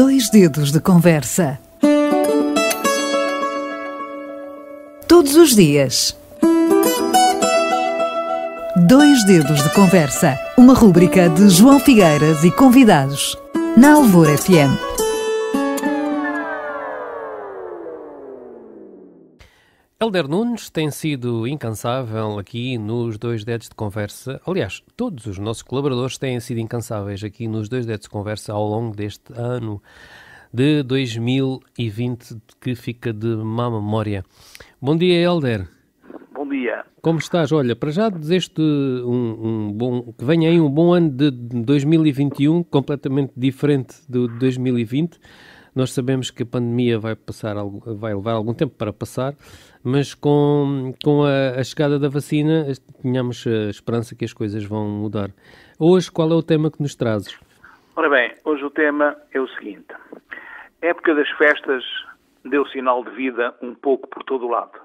Dois dedos de conversa. Todos os dias. Dois dedos de conversa. Uma rúbrica de João Figueiras e convidados. Na Alvor FM. Helder Nunes tem sido incansável aqui nos Dois Dedos de Conversa. Aliás, todos os nossos colaboradores têm sido incansáveis aqui nos Dois Dedos de Conversa ao longo deste ano de 2020 que fica de má memória. Bom dia, Helder. Bom dia. Como estás? Olha, para já desejo-te um, um, bom, que venha aí um bom ano de 2021, completamente diferente do de 2020. Nós sabemos que a pandemia vai, passar, vai levar algum tempo para passar, mas com, com a, a chegada da vacina tínhamos a esperança que as coisas vão mudar. Hoje, qual é o tema que nos trazes? Ora bem, hoje o tema é o seguinte. A época das festas deu sinal de vida um pouco por todo o lado.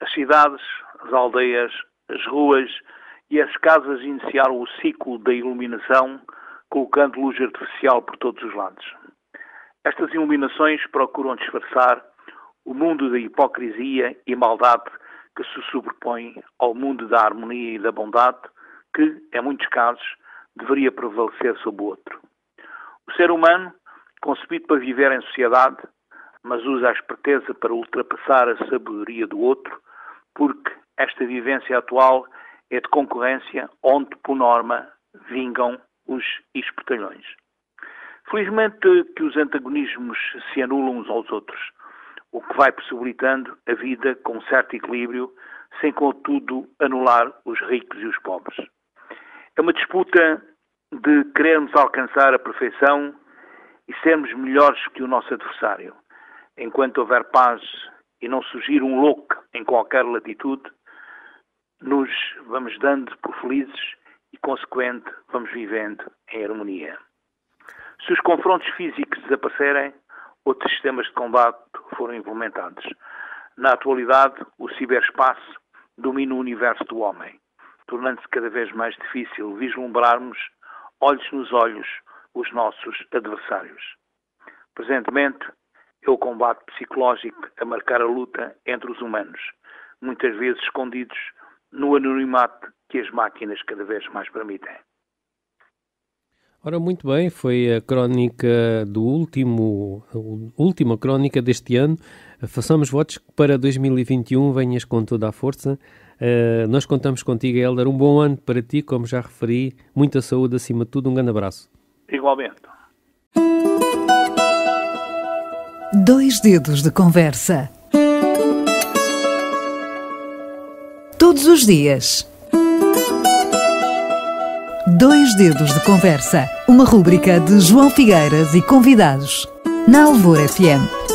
As cidades, as aldeias, as ruas e as casas iniciaram o ciclo da iluminação, colocando luz artificial por todos os lados. Estas iluminações procuram disfarçar o mundo da hipocrisia e maldade que se sobrepõe ao mundo da harmonia e da bondade, que, em muitos casos, deveria prevalecer sobre o outro. O ser humano, concebido para viver em sociedade, mas usa a esperteza para ultrapassar a sabedoria do outro, porque esta vivência atual é de concorrência onde, por norma, vingam os espertalhões. Felizmente que os antagonismos se anulam uns aos outros, o que vai possibilitando a vida com certo equilíbrio, sem contudo anular os ricos e os pobres. É uma disputa de querermos alcançar a perfeição e sermos melhores que o nosso adversário. Enquanto houver paz e não surgir um louco em qualquer latitude, nos vamos dando por felizes e, consequente, vamos vivendo em harmonia. Se os confrontos físicos desaparecerem, outros sistemas de combate foram implementados. Na atualidade, o ciberespaço domina o universo do homem, tornando-se cada vez mais difícil vislumbrarmos, olhos nos olhos, os nossos adversários. Presentemente, é o combate psicológico a marcar a luta entre os humanos, muitas vezes escondidos no anonimato que as máquinas cada vez mais permitem. Ora, muito bem, foi a crónica do último, a última crónica deste ano. Façamos votos que para 2021 venhas com toda a força. Uh, nós contamos contigo, Helder. Um bom ano para ti, como já referi. Muita saúde acima de tudo. Um grande abraço. Igualmente. Dois dedos de conversa. Todos os dias Dois Dedos de Conversa, uma rúbrica de João Figueiras e convidados, na Alvor FM.